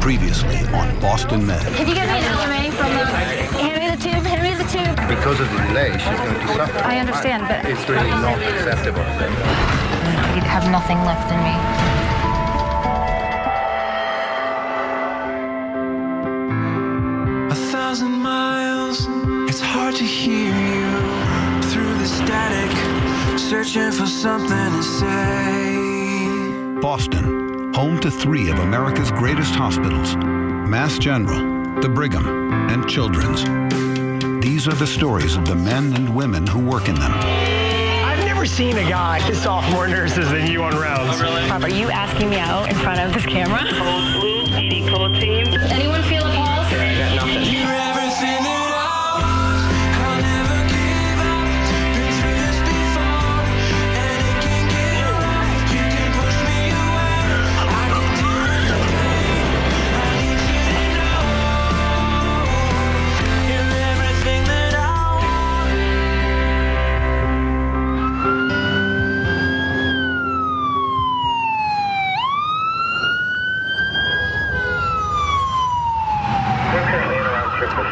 Previously on Boston Med. Can you get me an LMA from the... Hand me the tube, hand me the tube. Because of the delay, she's going to suffer. I understand, but... It's really not acceptable. I have nothing left in me. A thousand miles, it's hard to hear you through the static, searching for something to say. Boston, home to three of America's greatest hospitals Mass General, the Brigham, and Children's. These are the stories of the men and women who work in them. I've never seen a guy as sophomore nurses than you on rounds. Bob, are you asking me out in front of this camera?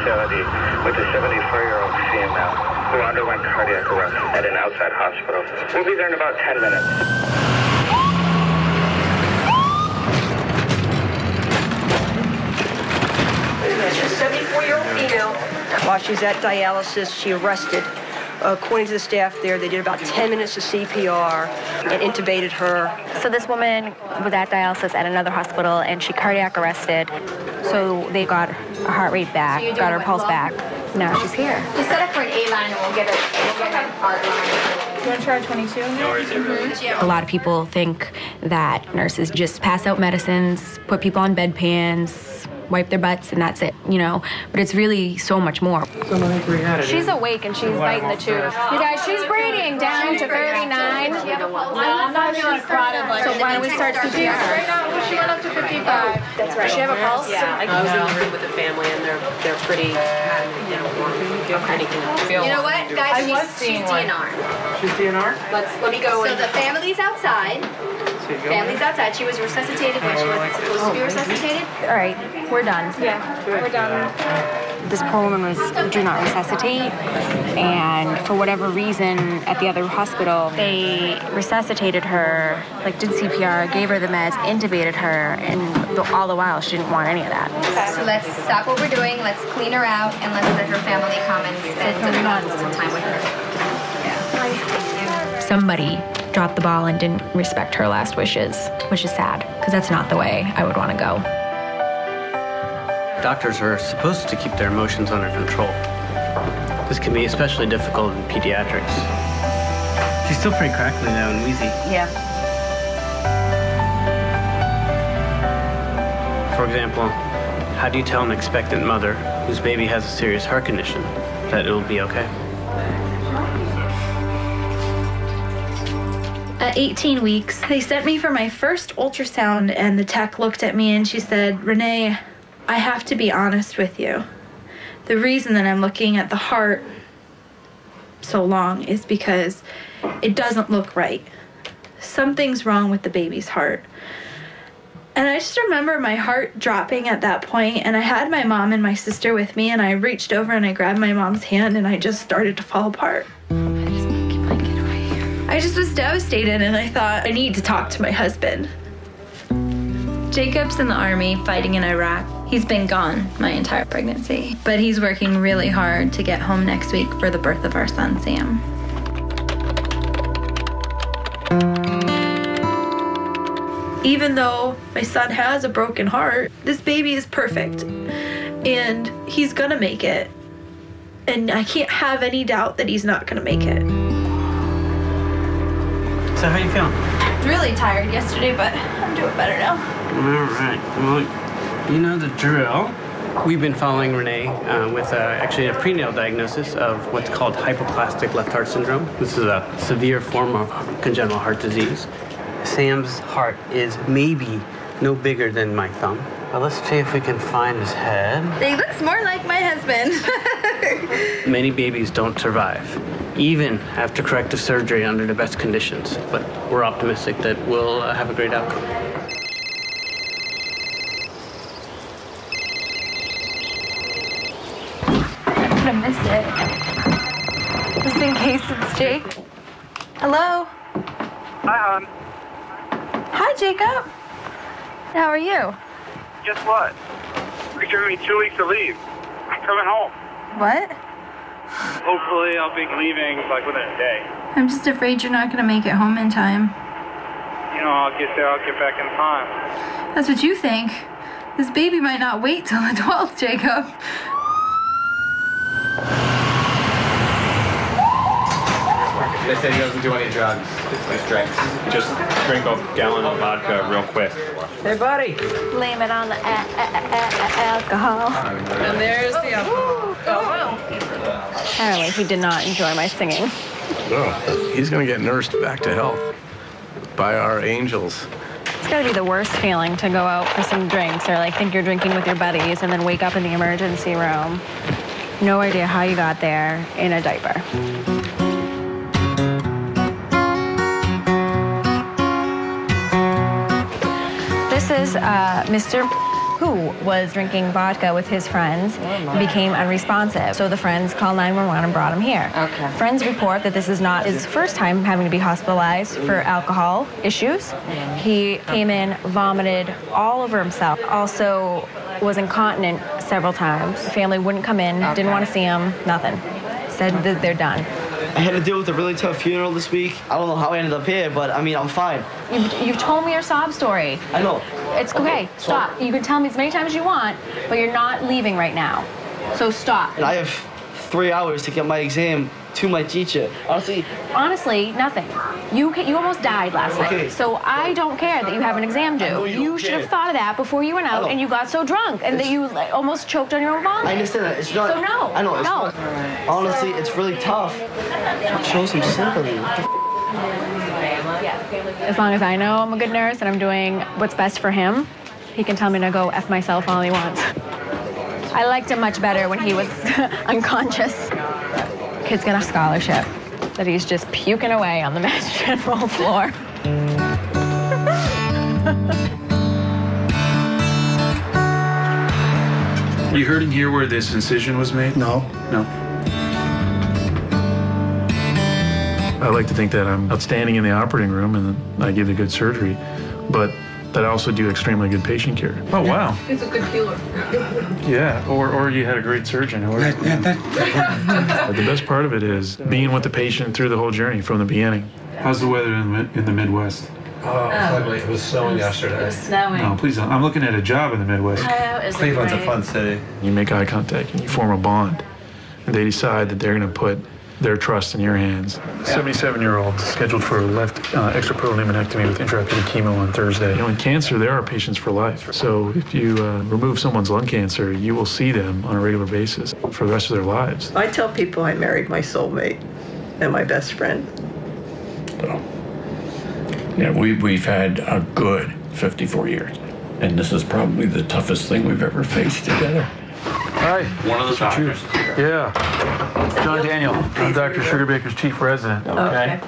Facility with a 74-year-old female who underwent cardiac arrest at an outside hospital. We'll be there in about 10 minutes. A 74-year-old female. While she's at dialysis, she arrested. According to the staff there, they did about 10 minutes of CPR and intubated her. So this woman was at dialysis at another hospital and she cardiac arrested. So they got her heart rate back, you're got her pulse Whitlow? back. Now she's here. Just set up for an A line and we'll get it. We'll get an art line. You want to try 22? Mm-hmm. A lot of people think that nurses just pass out medicines, put people on bedpans, wipe their butts, and that's it, you know? But it's really so much more. She's awake and she's biting the tube. You guys, she's breathing down to 39. No, I'm not feeling crowded. So why don't we start CPR? Right now, she went up to 55. That's right. Does she have a pulse? Yeah, I was in the room with the family, and they're they're pretty. They don't want to do. You know what, guys? she's, she's DNR. She's DNR? Let's let me go So and the family's outside. So you go. Family's outside. She was resuscitated when she wasn't supposed to be resuscitated. All right, we're done. Yeah, we're done. This poor woman was do not resuscitate, and for whatever reason, at the other hospital, they resuscitated her, like did CPR, gave her the meds, intubated her, and the, all the while she didn't want any of that. Okay. So let's stop what we're doing. Let's clean her out and let's let her family come and spend some time with her. Yeah. Somebody dropped the ball and didn't respect her last wishes, which is sad because that's not the way I would want to go. Doctors are supposed to keep their emotions under control. This can be especially difficult in pediatrics. She's still pretty crackly though and wheezy. yeah. For example, how do you tell an expectant mother whose baby has a serious heart condition that it'll be okay? At 18 weeks, they sent me for my first ultrasound, and the tech looked at me and she said, Renee, I have to be honest with you. The reason that I'm looking at the heart so long is because it doesn't look right. Something's wrong with the baby's heart. And I just remember my heart dropping at that point, and I had my mom and my sister with me, and I reached over and I grabbed my mom's hand, and I just started to fall apart. I just was devastated, and I thought, I need to talk to my husband. Jacob's in the army fighting in Iraq. He's been gone my entire pregnancy, but he's working really hard to get home next week for the birth of our son, Sam. Even though my son has a broken heart, this baby is perfect and he's gonna make it. And I can't have any doubt that he's not gonna make it. So how you feeling? Really tired yesterday, but I'm doing better now. All right. Well, you know the drill. We've been following Renee uh, with uh, actually a prenatal diagnosis of what's called hypoplastic left heart syndrome. This is a severe form of congenital heart disease. Sam's heart is maybe no bigger than my thumb. But let's see if we can find his head. He looks more like my husband. Many babies don't survive, even after corrective surgery under the best conditions. But we're optimistic that we'll uh, have a great outcome. It. Just in case it's Jake. Hello? Hi, hon. Hi, Jacob. How are you? Guess what? You're giving me two weeks to leave. I'm coming home. What? Hopefully, I'll be leaving like within a day. I'm just afraid you're not gonna make it home in time. You know, I'll get there. I'll get back in time. That's what you think. This baby might not wait till the 12th, Jacob. They said he doesn't do any drugs, just drinks. Just drink a gallon of vodka real quick. Hey, buddy. Blame it on the a- a- a- a- alcohol. And there's the alcohol. Oh, Apparently, he did not enjoy my singing. No, He's gonna get nursed back to health by our angels. It's gotta be the worst feeling to go out for some drinks or like think you're drinking with your buddies and then wake up in the emergency room. No idea how you got there in a diaper. This is uh, Mr. who was drinking vodka with his friends and became unresponsive. So the friends called 911 and brought him here. Okay. Friends report that this is not his first time having to be hospitalized for alcohol issues. He came in, vomited all over himself. Also was incontinent several times. The family wouldn't come in, didn't want to see him, nothing. Said that they're done. I had to deal with a really tough funeral this week. I don't know how I ended up here, but I mean, I'm fine. You've, you've told me your sob story. I know. It's okay. Stop. You can tell me as many times as you want, but you're not leaving right now. So stop. And I have three hours to get my exam to my teacher. Honestly, Honestly, nothing. You you almost died last Okay. night, so I don't care that you have an exam due. You, should have thought of that before you went out and you got so drunk and that you like, almost choked on your own vomit. I understand that. It's not. So no. I know. It's no. not. Honestly, it's really tough. Show some sympathy. As long as I know I'm a good nurse and I'm doing what's best for him, he can tell me to go f myself all he wants. I liked him much better when he was unconscious. Kid's got a scholarship that he's just puking away on the Mass General floor. You heard in here where this incision was made? No. No. I like to think that I'm outstanding in the operating room and I give a good surgery, but that I also do extremely good patient care. Oh, wow. He's a good healer. Yeah, or, or you had a great surgeon. Or, But the best part of it is being with the patient through the whole journey from the beginning. How's the weather in the, in the Midwest? Oh, ugly. Um, it was snowing yesterday. It was snowing. No, please don't. I'm looking at a job in the Midwest. Oh, is Cleveland's a great? fun city. You make eye contact and you form a bond. And they decide that they're going to put their trust in your hands. 77 year old scheduled for a left uh, extrapleural pneumonectomy with intraoperative chemo on Thursday. You know, in cancer, there are patients for life. So if you uh, remove someone's lung cancer, you will see them on a regular basis for the rest of their lives. I tell people I married my soulmate and my best friend. So, Yeah, we, we've had a good 54 years. And this is probably the toughest thing we've ever faced together. Hi. One of the doctors. Yeah. John Daniel. I'm Dr. Sugarbaker's chief resident. Okay.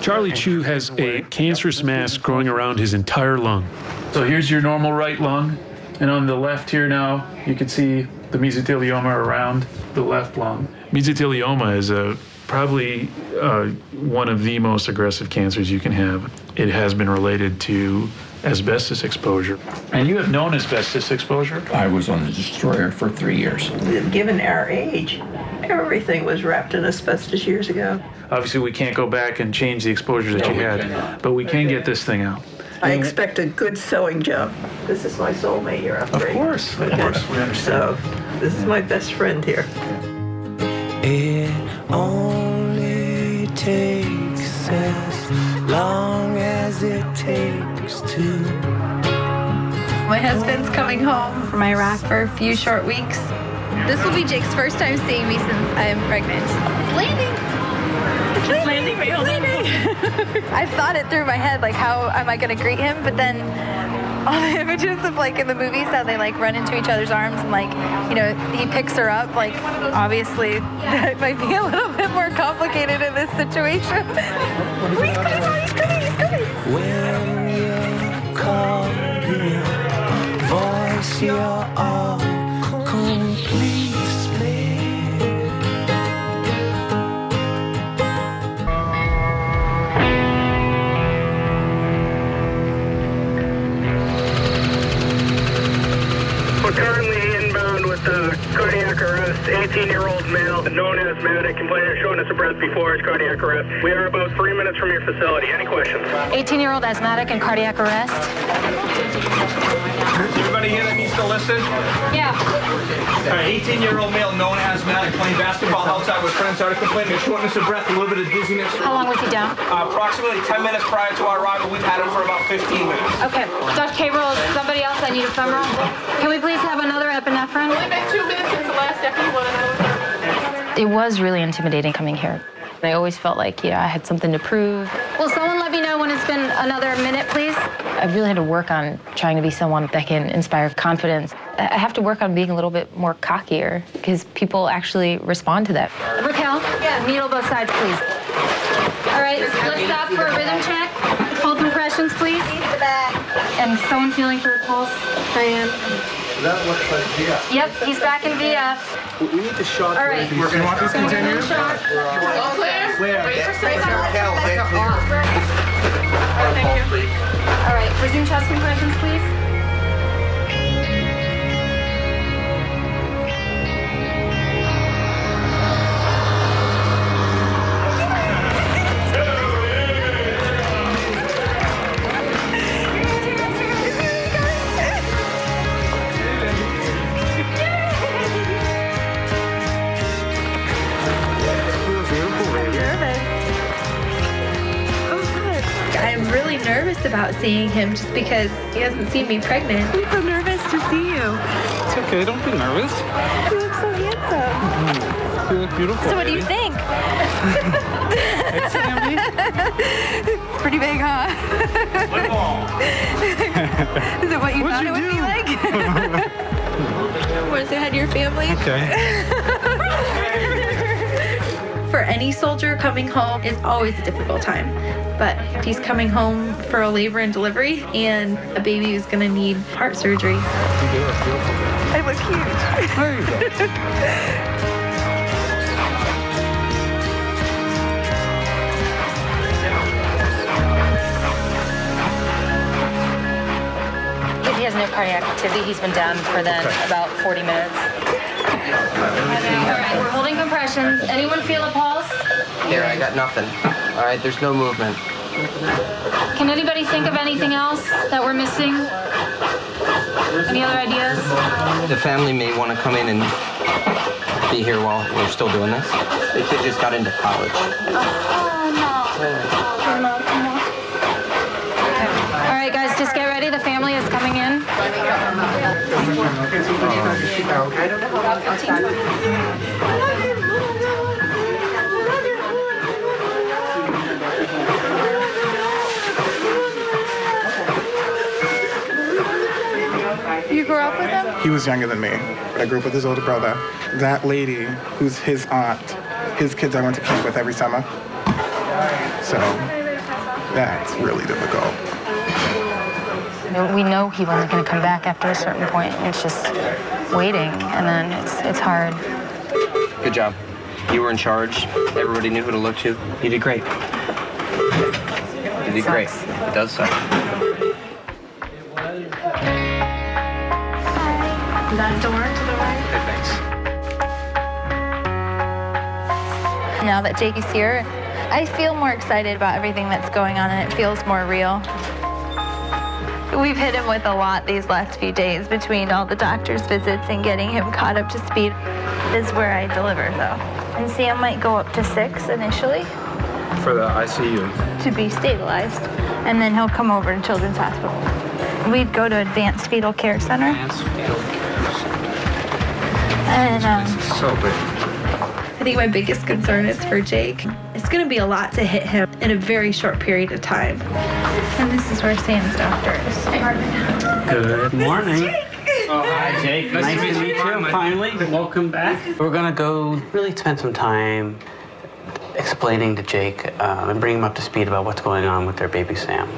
Charlie Chu has a cancerous mass growing around his entire lung. So here's your normal right lung. And on the left here now, you can see the mesothelioma around the left lung. Mesothelioma is a probably uh, one of the most aggressive cancers you can have. It has been related to asbestos exposure. And you have known asbestos exposure? I was on the destroyer for three years. Given our age, everything was wrapped in asbestos years ago. Obviously, we can't go back and change the exposures that No, you had, cannot. but we can get this thing out. I expect a good sewing job. This is my soulmate. You're up Of three. course, of course, we understand. So, this is my best friend here. It only takes as long as it takes to. My husband's coming home from Iraq for a few short weeks. This will be Jake's first time seeing me since I'm pregnant. It's landing. It's landing. It's landing. I've thought it through my head, like how am I going to greet him? But then all the images of like in the movies how they like run into each other's arms and like you know he picks her up. Like obviously that might be a little bit more complicated in this situation. Oh, he's coming! oh, He's coming! He's coming! call voice you're all currently cardiac arrest, 18-year-old male, known as asthmatic, complaining of shortness of breath before his cardiac arrest. We are about three minutes from your facility. Any questions? 18 year old asthmatic and cardiac arrest. Everybody here that needs to listen? Yeah. All right, 18-year-old male, known asthmatic, playing basketball outside with friends, started complaining of shortness of breath, a little bit of dizziness. How long was he down? Uh, approximately 10 minutes prior to our arrival, we've had him for about 15 minutes. Okay. Dr. Cabrel, somebody else I need a femoral. Can we please have another epinephrine? Only been two minutes since the last deputy went It was really intimidating coming here. I always felt like, you know, I had something to prove. Will someone let me know when it's been another minute, please? I really had to work on trying to be someone that can inspire confidence. I I have to work on being a little bit more cockier because people actually respond to that. Raquel? Yeah. Needle both sides, please. All right, let's stop for a rhythm check. Hold compressions, please. And someone feeling for a pulse? I am. That looks like Gia. Yep, he's back in VF. We need to shot. All right. We're going to want this Gonna give him continued? a shot. All clear? Where? Wait for six Raquel, they're clear. All right, resume chest compressions, please. Seeing him just because he hasn't seen me pregnant. I'm so nervous to see you. It's okay, don't be nervous. You look so handsome. Mm-hmm. You look beautiful. So what do you think? It's it's pretty big, huh? Is it what you thought it would be like? Want to say hi to your family? Okay. For any soldier, coming home is always a difficult time. But he's coming home for a labor and delivery, and a baby who's gonna need heart surgery. I look huge. He has no cardiac activity. He's been down for then about 40 minutes. All right, we're holding compressions. Anyone feel a pulse? Here, I got nothing. All right, there's no movement. Can anybody think of anything else that we're missing? Any other ideas? The family may want to come in and be here while we're still doing this. The kid just got into college. All right, guys, just get ready. The family is coming in. You grew up with him? He was younger than me, but I grew up with his older brother. That lady, who's his aunt, his kids I went to camp with every summer. So that's really difficult. You know, We know he wasn't going to come back after a certain point. It's just waiting, and then it's it's hard. Good job. You were in charge. Everybody knew who to look to. You did great. You did great. It does suck. That door to the right. Now that Jake is here, I feel more excited about everything that's going on and it feels more real. We've hit him with a lot these last few days between all the doctor's visits and getting him caught up to speed. Is where I deliver though. And Sam might go up to six initially For the ICU. to be stabilized, and then he'll come over to Children's Hospital. We'd go to Advanced Fetal Care Center. And um, So big. I think my biggest concern is for Jake. It's going to be a lot to hit him in a very short period of time. And this is where Sam's doctor is. Good morning. Oh, hi, Jake. Nice Nice, to to meet meet you. you. Finally, welcome back. We're gonna go really spend some time explaining to Jake uh, and bring him up to speed about what's going on with their baby Sam.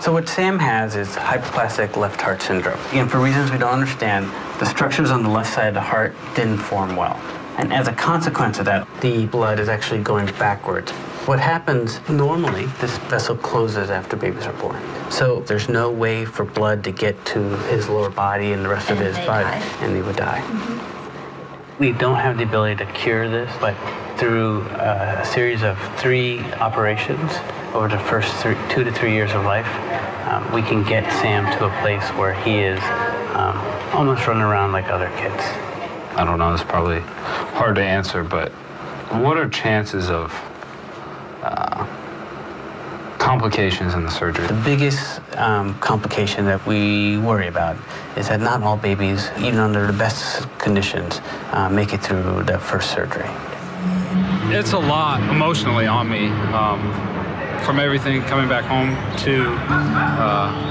So what Sam has is hypoplastic left heart syndrome. And for reasons we don't understand, the structures on the left side of the heart didn't form well. And as a consequence of that, the blood is actually going backwards. What happens normally, this vessel closes after babies are born. So there's no way for blood to get to his lower body and the rest of his body, die. and he would die. We don't have the ability to cure this, but through uh, a series of three operations over the first three, two to three years of life, um, we can get Sam to a place where he is um, almost running around like other kids. I don't know. It's probably hard to answer, but what are chances of uh, complications in the surgery? The biggest um, complication that we worry about is that not all babies, even under the best conditions, uh, make it through the first surgery. It's a lot emotionally on me. Um, from everything coming back home to uh,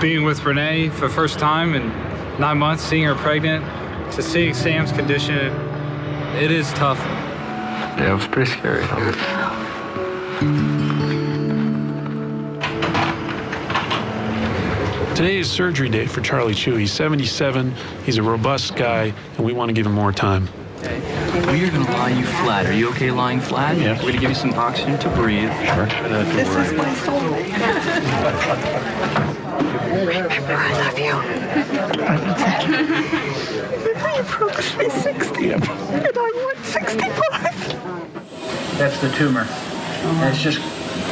being with Renee for the first time in nine months, seeing her pregnant, to seeing Sam's condition, it is tough. Yeah, it was pretty scary. Today is surgery day for Charlie Chu. He's 77. He's a robust guy, and we want to give him more time. We are going to lie you flat. Are you okay lying flat? Yeah. We're going to give you some oxygen to breathe. Sure. This is my soulmate. I love you. You promised me 60, and I want 65. That's the tumor. And it's just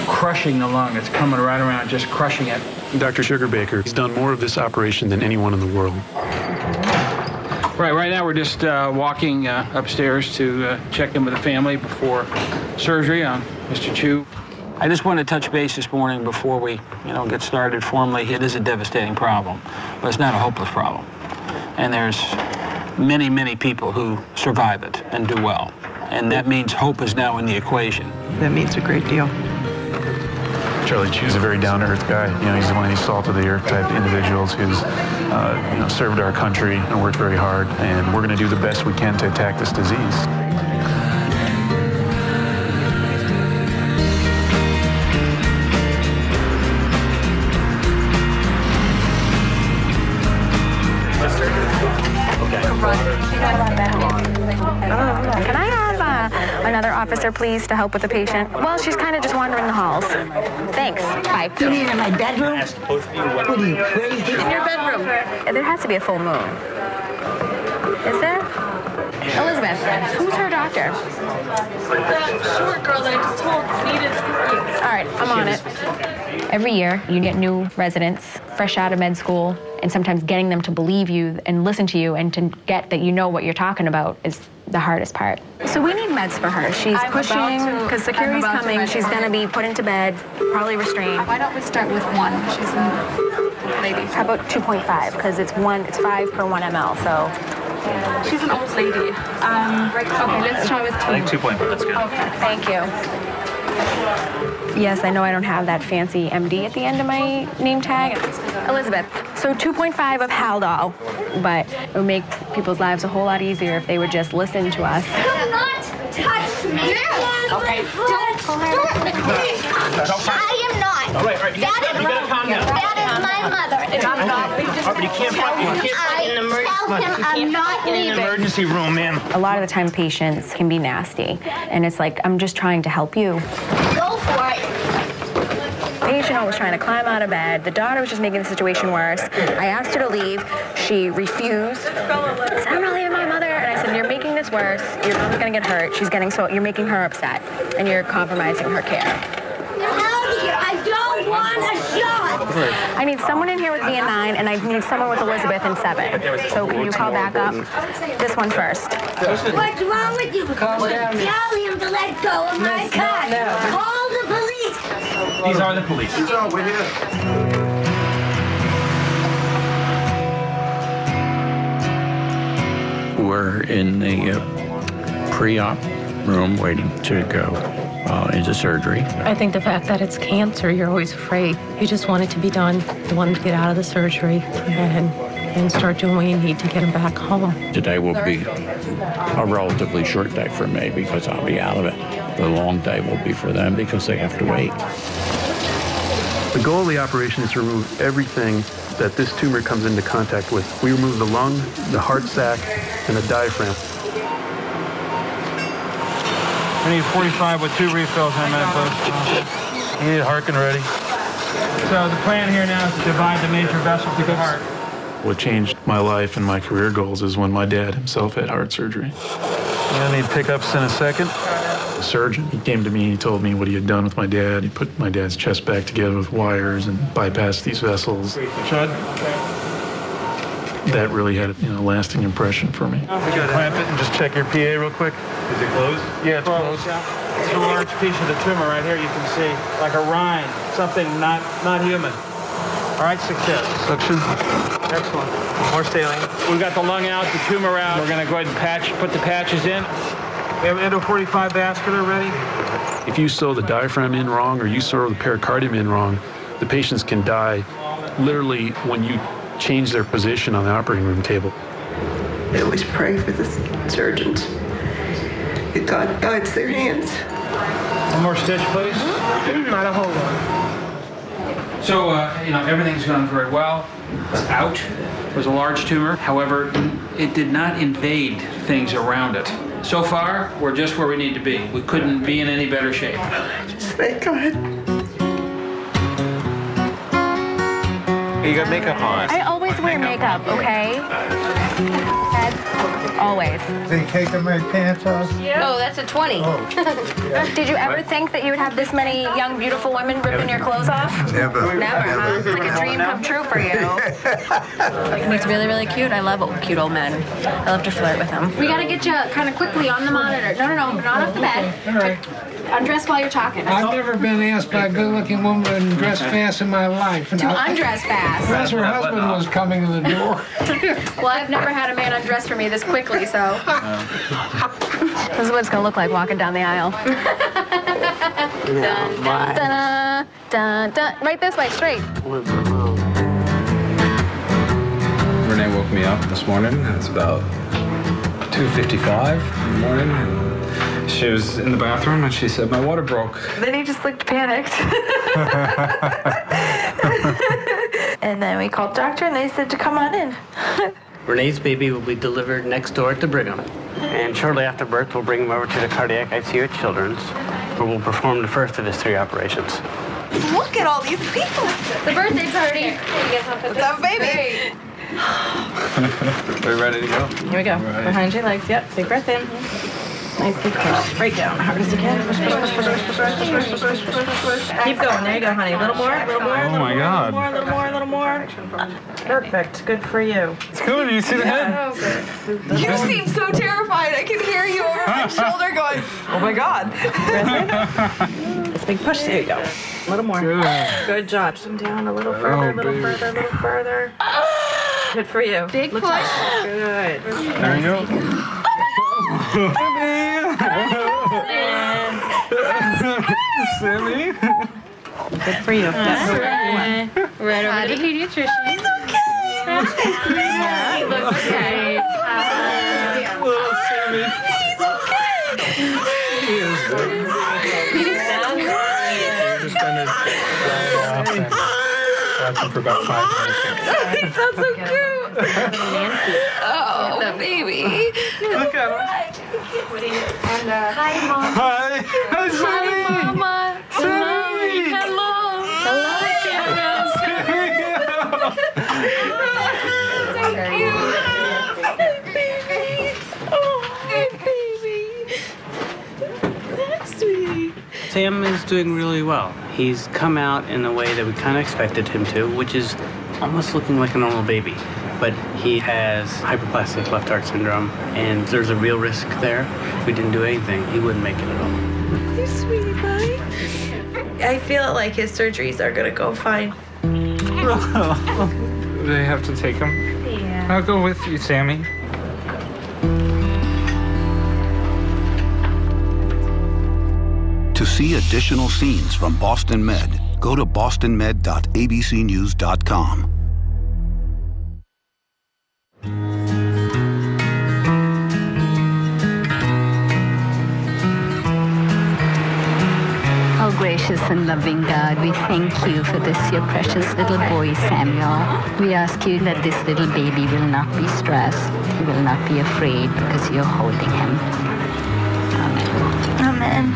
crushing the lung. It's coming right around, just crushing it. Dr. Sugarbaker, has done more of this operation than anyone in the world. Right, right now we're just uh, walking uh, upstairs to uh, check in with the family before surgery on Mr. Chu. I just wanted to touch base this morning before we, you know, get started formally. It is a devastating problem, but it's not a hopeless problem. And there's many, many people who survive it and do well. And that means hope is now in the equation. That means a great deal. Charlie Chu's a very down-to-earth guy. You know, he's one of these salt-of-the-earth type individuals who's, uh, you know, served our country and worked very hard. And we're going to do the best we can to attack this disease. Please, to help with the patient? Well, she's kind of just wandering the halls. Thanks. Bye. You mean in my bedroom? What are you, crazy? In your bedroom. There has to be a full moon. Is there? Elizabeth, who's her doctor? The short girl that I just told needed All right, I'm on it. Every year, you get new residents fresh out of med school, and sometimes getting them to believe you and listen to you and to get that you know what you're talking about is the hardest part. So we need meds for her. She's I'm pushing because security's about to coming. She's going to be put into bed, probably restrained. Why don't we start with one? She's in lady. How about 2.5? Because it's one, it's five per one ml. So She's an old lady. Um, okay, let's try with two. I think 2.5, that's good. Okay, thank you. Yes, I know I don't have that fancy MD at the end of my name tag. Elizabeth, so 2.5 of Haldol, but it would make people's lives a whole lot easier if they would just listen to us. Do not touch me. Okay. Don't touch me. I am not. All right, all right, you That gotta- is- you gotta calm down. That is my mother. All right, but you can't fight. You can't fight in an I tell him emergency. I'm not In an emergency room, ma'am. A lot of the time, patients can be nasty, and it's like, I'm just trying to help you. Go for it. patient was trying to climb out of bed. The daughter was just making the situation worse. I asked her to leave. She refused. Said, I'm not leaving my mother. And I said, You're making this worse. Your mom's gonna get hurt. She's getting so you're making her upset. And you're compromising her care. Out of here. I don't want a shot. I need someone in here with me in nine, and I need someone with Elizabeth in seven. So can you call back up? This one first. What's wrong with you? Calm down. Tell him to let go of my car. Call the police. These are the police. we're here. We're in the uh, pre-op room waiting to go uh, into surgery. I think the fact that it's cancer, you're always afraid. You just want it to be done. You want to get out of the surgery and, and start doing what you need to get him back home. Today will be a relatively short day for me because I'll be out of it. The long day will be for them because they have to wait. The goal of the operation is to remove everything that this tumor comes into contact with. We remove the lung, the heart sac, and the diaphragm. We need 45 with two refills in a minute, please. You need a Harkin ready. So the plan here now is to divide the major vessel to the heart. What changed my life and my career goals is when my dad himself had heart surgery. I need pickups in a second. The surgeon, he came to me, he told me what he had done with my dad. He put my dad's chest back together with wires and bypassed these vessels. Chud? That really had a you know, lasting impression for me. We can clamp it and just check your PA real quick. Is it closed? Yeah, it's closed. Yeah. It's a large piece of the tumor right here. You can see like a rind, something not not human. All right, success. Suction. Excellent. More saline. We've got the lung out, the tumor out. We're going to go ahead and patch, put the patches in. We have endo 45 vascular ready. If you sew the diaphragm in wrong or you sew the pericardium in wrong, the patients can die literally when you change their position on the operating room table. I always pray for the surgeons. That God guides their hands. One more stitch, please. Not a whole lot. So, uh, you know, everything's gone very well. It's out. It was a large tumor. However, it did not invade things around it. So far, we're just where we need to be. We couldn't be in any better shape. Thank God. You got makeup on. I always wear makeup, okay? Always. Did They taking my pants off? Oh, that's a 20. Did you ever think that you would have this many young, beautiful women ripping your clothes off? Never. Never, huh? It's like a dream come true for you. He's really, really cute. I love cute old men. I love to flirt with them. We gotta get you kind of quickly on the monitor. No, no, no, not off the bed. All right. Undress while you're talking. I've never been asked by a good-looking woman to undress fast in my life. and To I- undress fast. Unless her husband was coming to the door. Well, I've never had a man undress for me this quickly, so. Oh. This is what it's gonna look like walking down the aisle. dun, dun, dun, dun, dun. Right this way, straight. Renee woke me up this morning. It's about 2.55 in the morning. And she was in the bathroom and she said, my water broke. Then he just looked panicked. and then we called doctor and they said to come on in. Renee's baby will be delivered next door at the Brigham. And shortly after birth, we'll bring him over to the cardiac ICU at Children's, where we'll perform the first of his three operations. Look at all these people. It's a birthday party. What's up, baby? Are we ready to go? Here we go. Behind your legs. Yep. Big breath in. Nice big push. Right down. Hard as you can. Push, push, push, push, push, push, push, push, push, push, push, push. Keep going. There you go, honey. A little more. A little more. Oh my God. A little more. A little more. A little more. Perfect. Good for you. It's good. You see the head? You seem so terrified. I can hear you over my shoulder going, oh my God. This big push. There you go. A little more. Good good job. Push them down a little further, a little further, a little further. Good for you. Big push. Good. There you go. Sammy. Good for you. Right. Right over to the pediatrician. He's okay. He looks okay. Little Sammy. Just gonna off and watch him for about five minutes. He sounds so cute. Oh, baby. Look at him. Hi, Mom. Hi. Hi, Sammy. Hi, Mama. Sammy. Hello. Hello, Sam is doing really well. He's come out in a way that we kind of expected him to, which is almost looking like a normal baby. But he has hypoplastic left heart syndrome, and there's a real risk there. If we didn't do anything, he wouldn't make it at all. You sweetie pie. I feel like his surgeries are gonna go fine. they have to take him? Yeah. I'll go with you, Sammy. To see additional scenes from Boston Med, go to bostonmed.abcnews.com. gracious and loving God, we thank you for this, your precious little boy, Samuel. We ask you that this little baby will not be stressed. He will not be afraid because you're holding him. Amen.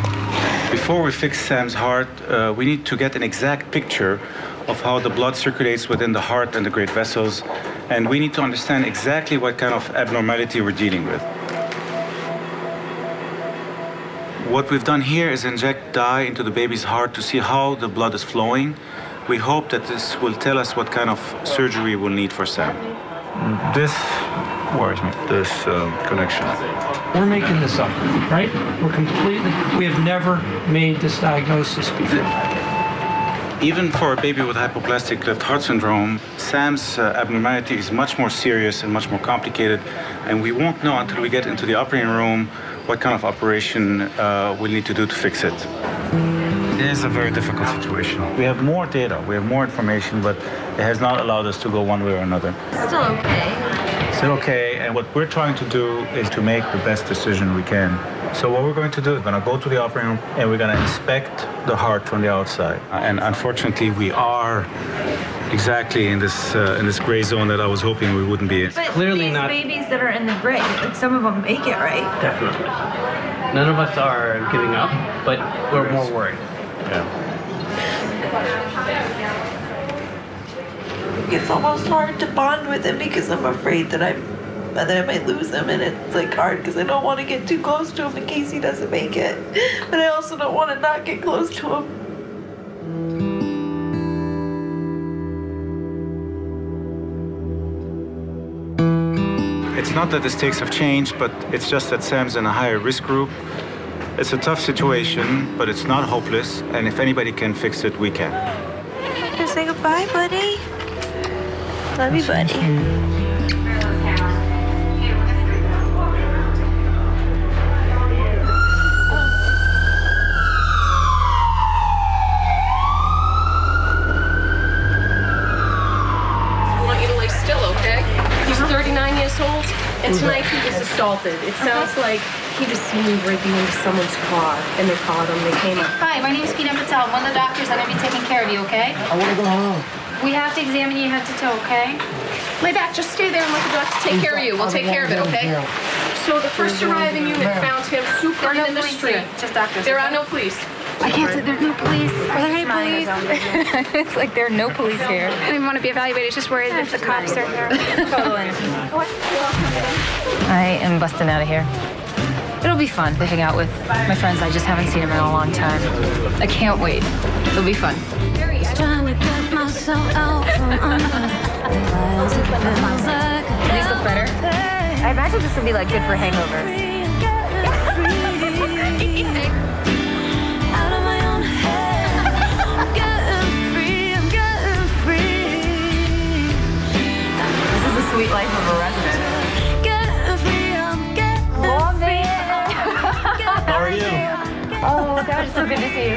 Before we fix Sam's heart, uh, we need to get an exact picture of how the blood circulates within the heart and the great vessels, and we need to understand exactly what kind of abnormality we're dealing with. What we've done here is inject dye into the baby's heart to see how the blood is flowing. We hope that this will tell us what kind of surgery we'll need for Sam. This worries me, this uh, connection. We're making this up, right? We're completely, we have never made this diagnosis before. Even for a baby with hypoplastic left heart syndrome, Sam's uh, abnormality is much more serious and much more complicated, and we won't know until we get into the operating room what kind of operation uh, we'll need to do to fix it. It is a very difficult situation. We have more data, we have more information, but it has not allowed us to go one way or another. Still okay. Still okay, and what we're trying to do is to make the best decision we can. So what we're going to do is going to go to the operating room and we're going to inspect the heart from the outside. And unfortunately, we are exactly in this uh, in this gray zone that I was hoping we wouldn't be in. But these babies that are in the gray, like some of them make it, right? Definitely. None of us are giving up, but we're more worried. Yeah. It's almost hard to bond with him because I'm afraid that I'm that I might lose him, and it's like hard because I don't want to get too close to him in case he doesn't make it, but I also don't want to not get close to him. Not that the stakes have changed, but it's just that Sam's in a higher risk group. It's a tough situation, but it's not hopeless, and if anybody can fix it, we can. Say goodbye, buddy? Love you, buddy. And tonight mm-hmm. he was assaulted. It sounds like he was seen breaking into someone's car, and they called him. They came up. Hi, my name is Pina Patel. I'm one of the doctors. I'm gonna be taking care of you, okay? I want to go home. We have to examine you head to toe, okay? Lay back, just stay there and let the doctor take care of you. We'll take care of it, okay? So the first arriving unit found him supine in the street. Just doctors. There are no police. I can't say there's no police. Are there any police? it's like there are no police here. I don't even want to be evaluated. Just worried if the cops are here. I am busting out of here. It'll be fun to hang out with my friends. I just haven't seen them in a long time. I can't wait. It'll be fun. Trying to get myself out from under piles of pills I could These look better. I imagine this would be like good for hangovers. you.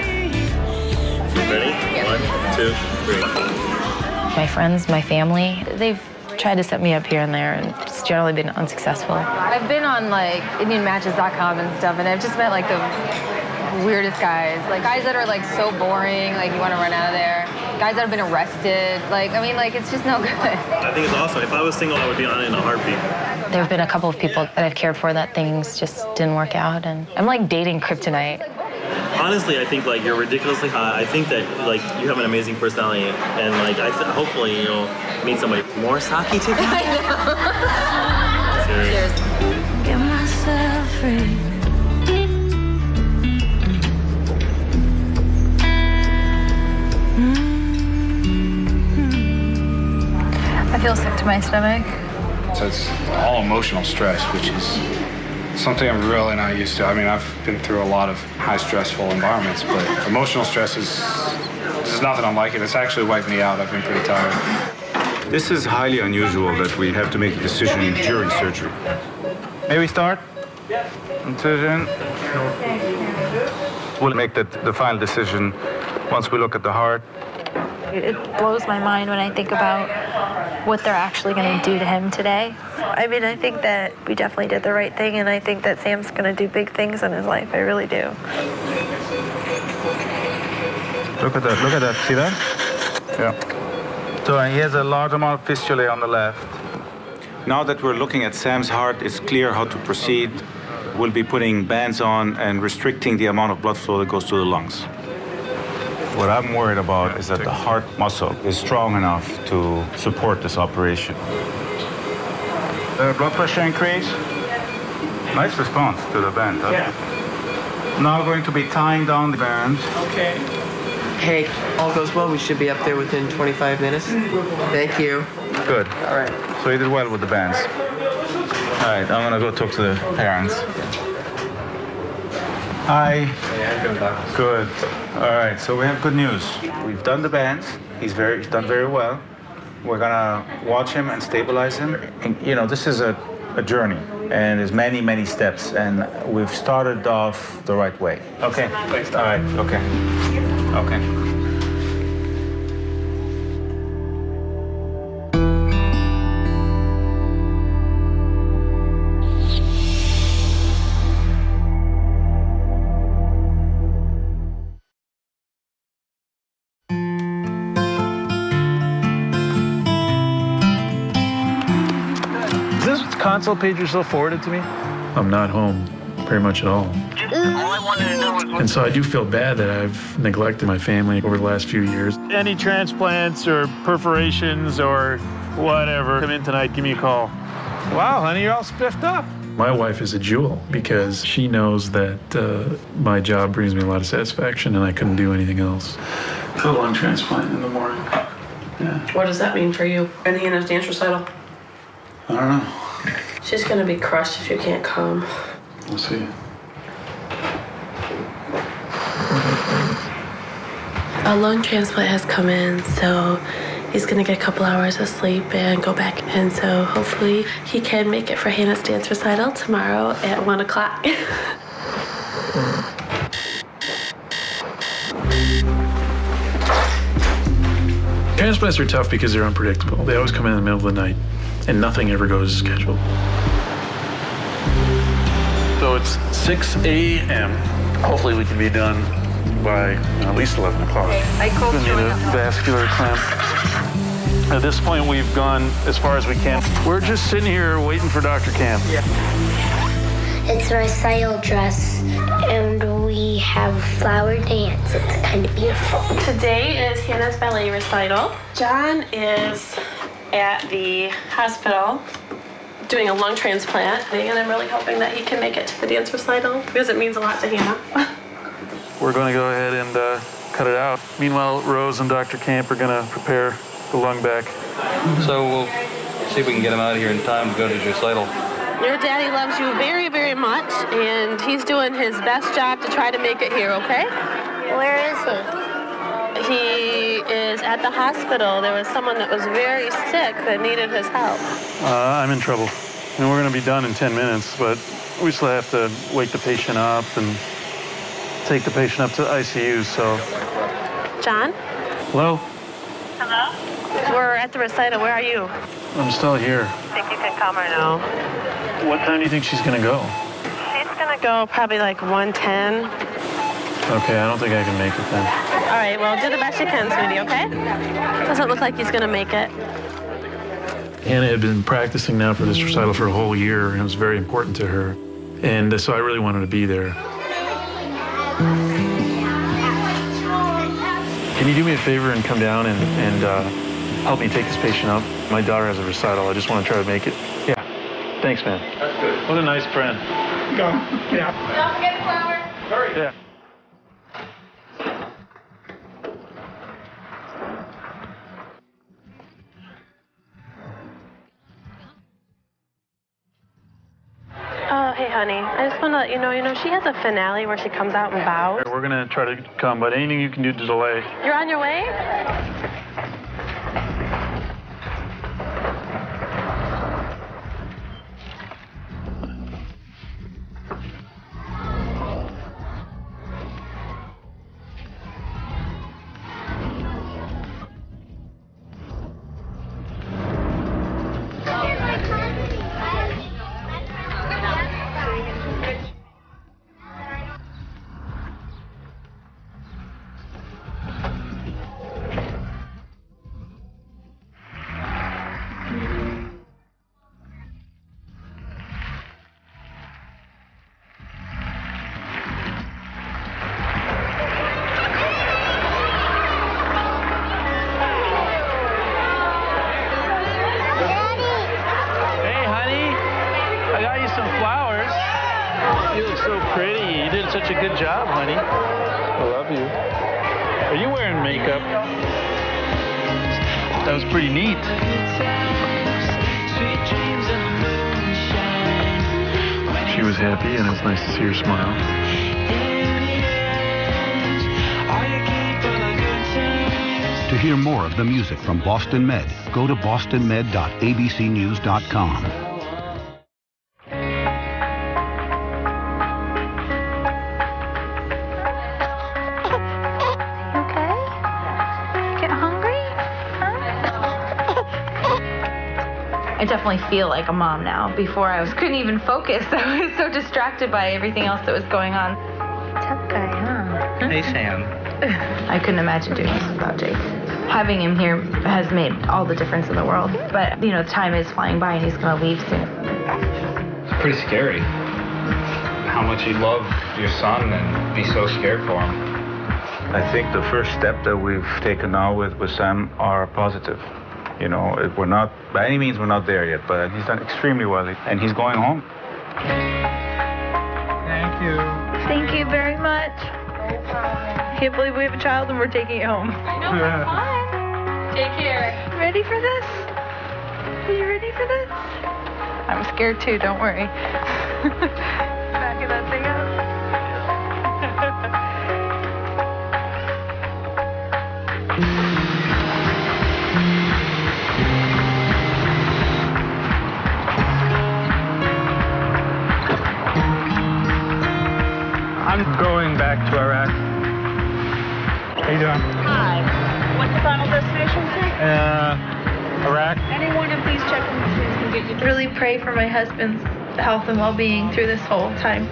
Ready? One, two, three. My friends, my family, they've tried to set me up here and there, and it's generally been unsuccessful. I've been on like IndianMatches.com and stuff, and I've just met like the weirdest guys, like guys that are like so boring, like you want to run out of there. Guys that have been arrested, like I mean, like it's just no good. I think it's awesome. If I was single, I would be on it in a heartbeat. There have been a couple of people that I've cared for that things just didn't work out, and I'm like dating kryptonite. Honestly, I think like you're ridiculously hot. I think that like you have an amazing personality, and like I th- hopefully you'll meet somebody more sake to Cheers. Get myself free. Mm-hmm. I feel sick to my stomach. So it's all emotional stress, which is something I'm really not used to. I mean, I've been through a lot of high stressful environments, but emotional stress is there's nothing unlike it. It's actually wiped me out. I've been pretty tired. This is highly unusual that we have to make a decision during surgery. May we start? Incision. We'll make the, the final decision once we look at the heart. It blows my mind when I think about what they're actually going to do to him today. I mean, I think that we definitely did the right thing, and I think that Sam's going to do big things in his life. I really do. Look at that, look at that, see that? Yeah. So he has a large amount of fistulae on the left. Now that we're looking at Sam's heart, it's clear how to proceed. We'll be putting bands on and restricting the amount of blood flow that goes to the lungs. What I'm worried about is that the heart muscle is strong enough to support this operation. The blood pressure increase? Nice response to the band. Huh? Yeah. Now going to be tying down the band. Okay. Hey, all goes well. We should be up there within 25 minutes. Thank you. Good. All right. So you did well with the bands. All right, I'm gonna go talk to the parents. Hi. Good. All right. So we have good news. We've done the bands. He's very. He's done very well. We're gonna watch him and stabilize him. And, you know, this is a, a journey, and there's many, many steps, and we've started off the right way. Okay. All right. Okay. Okay. Console page you're still forwarded to me? I'm not home very much at all. And so I do feel bad that I've neglected my family over the last few years. Any transplants or perforations or whatever, come in tonight, give me a call. Wow, honey, you're all spiffed up. My wife is a jewel because she knows that uh, my job brings me a lot of satisfaction and I couldn't do anything else. A lung transplant in the morning. Yeah. What does that mean for you? And Hannah's dance recital? I don't know. She's gonna be crushed if you can't come. I'll see. A lung transplant has come in, so he's gonna get a couple hours of sleep and go back. And so hopefully he can make it for Hannah's dance recital tomorrow at one o'clock. Transplants are tough because they're unpredictable. They always come in in the middle of the night, and nothing ever goes as scheduled. 6 a.m. Hopefully, we can be done by at least 11 o'clock. I called We need a vascular clamp. At this point, we've gone as far as we can. We're just sitting here waiting for Dr. Camp. It's my recital dress, and we have flower dance. It's kind of beautiful. Today is Hannah's ballet recital. John is at the hospital doing a lung transplant, and I'm really hoping that he can make it to the dance recital because it means a lot to Hannah. We're going to go ahead and uh, cut it out. Meanwhile, Rose and Dr. Camp are going to prepare the lung back. So we'll see if we can get him out of here in time to go to his recital. Your daddy loves you very, very much, and he's doing his best job to try to make it here, okay? Where is he? He is at the hospital. There was someone that was very sick that needed his help. Uh, I'm in trouble. I mean, we're going to be done in 10 minutes, but we still have to wake the patient up and take the patient up to the ICU, so. John? Hello? Hello? We're at the recital. Where are you? I'm still here. Think you can come or no? What time do you think she's going to go? She's gonna go probably like 110. Okay, I don't think I can make it then. All right, well, do the best you can, sweetie, okay? Doesn't look like he's gonna make it. Hannah had been practicing now for this recital for a whole year, and it was very important to her. And so I really wanted to be there. Can you do me a favor and come down and, and uh, help me take this patient up? My daughter has a recital. I just want to try to make it. Yeah. Thanks, man. That's good. What a nice friend. Go. Yeah. Don't forget the flower. Hurry. Yeah. Oh, hey, honey. I just want to let you know, you know, she has a finale where she comes out and bows. We're going to try to come, but anything you can do to delay. You're on your way? Of the music from Boston Med, go to bostonmed.abcnews.com. Okay? Get hungry? I definitely feel like a mom now. Before I was couldn't even focus. I was so distracted by everything else that was going on. Tough guy, huh? Hey, Sam. I couldn't imagine doing this without Jake. Having him here has made all the difference in the world. But, you know, time is flying by and he's going to leave soon. It's pretty scary. How much you love your son and be so scared for him. I think the first step that we've taken now with, with Sam are positive. You know, it- we're not, by any means, we're not there yet, but he's done extremely well, and he's going home. Thank you. Thank you very much. I Can't believe we have a child and we're taking it home. I know, Yeah. Fun. Take care. Ready for this? Are you ready for this? I'm scared too, don't worry. Backing that thing up. I'm going back to Iraq. How you doing? Hi. What's the final destination, sir? Uh, Iraq. Any one of these check-in machines can get you. Really pray for my husband's health and well-being through this whole time.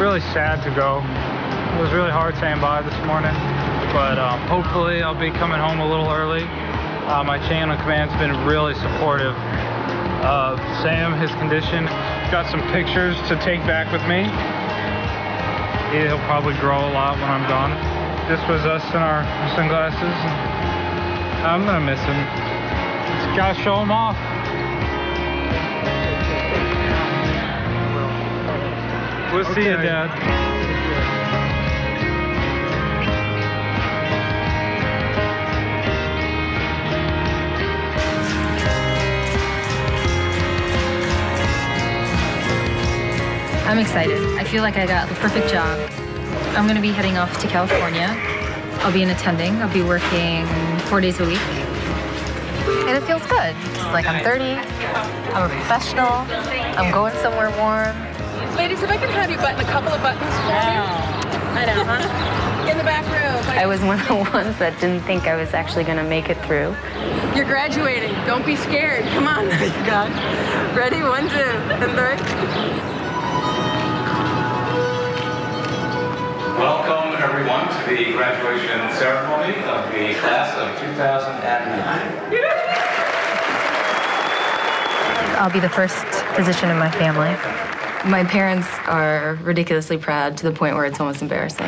Really sad to go. It was really hard saying bye this morning, but um, hopefully I'll be coming home a little early. Uh, my chain of command's been really supportive of Sam, his condition. Got some pictures to take back with me. He'll probably grow a lot when I'm gone. This was us in our sunglasses. I'm gonna miss him. Just gotta show him off. We'll see you, Dad. I'm excited. I feel like I got the perfect job. I'm going to be heading off to California. I'll be in attending. I'll be working four days a week. And it feels good. It's like I'm 30. I'm a professional. I'm going somewhere warm. Ladies, if I can have you button a couple of buttons for me. Oh, I know, huh? In the back room. I was one of the ones that didn't think I was actually going to make it through. You're graduating. Don't be scared. Come on. You got. Ready? One, two, and three. Welcome, everyone, to the graduation ceremony of the class of 2009. I'll be the first physician in my family. My parents are ridiculously proud to the point where it's almost embarrassing.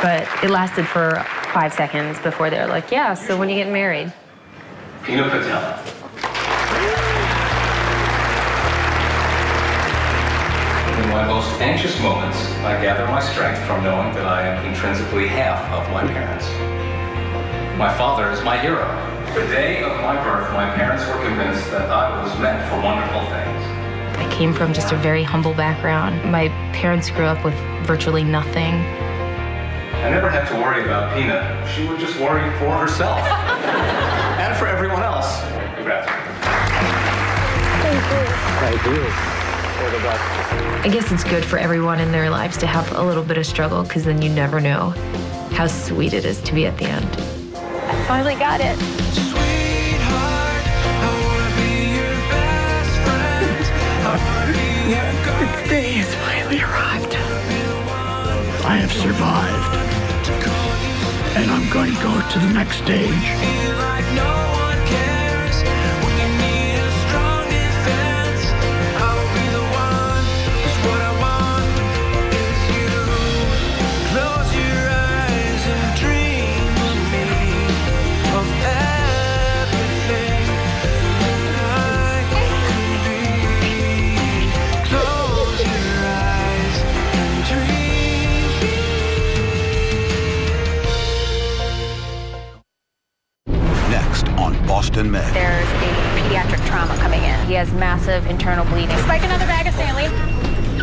But it lasted for five seconds before they were like, yeah, so when are you getting married? Pina Patel. Most anxious moments, I gather my strength from knowing that I am intrinsically half of my parents. My father is my hero. The day of my birth, my parents were convinced that I was meant for wonderful things. I came from just a very humble background. My parents grew up with virtually nothing. I never had to worry about Pina. She would just worry for herself and for everyone else. Congrats. Thank you. I guess it's good for everyone in their lives to have a little bit of struggle because then you never know how sweet it is to be at the end. I finally got it. The day has finally arrived. I have survived. And I'm going to go to the next stage. Coming in. He has massive internal bleeding. Spike another bag of saline.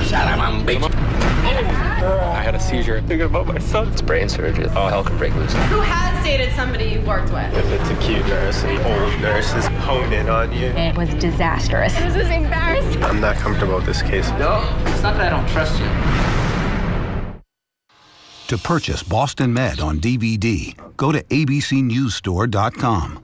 Shut up, I'm bitch. I had a seizure thinking about my son. It's brain surgery. All hell could break loose. Who has dated somebody you've worked with? If it's a cute nurse, the old nurses hone in on you. It was disastrous. This is embarrassing. I'm not comfortable with this case. No, it's not that I don't trust you. To purchase Boston Med on DVD, go to abcnewsstore.com.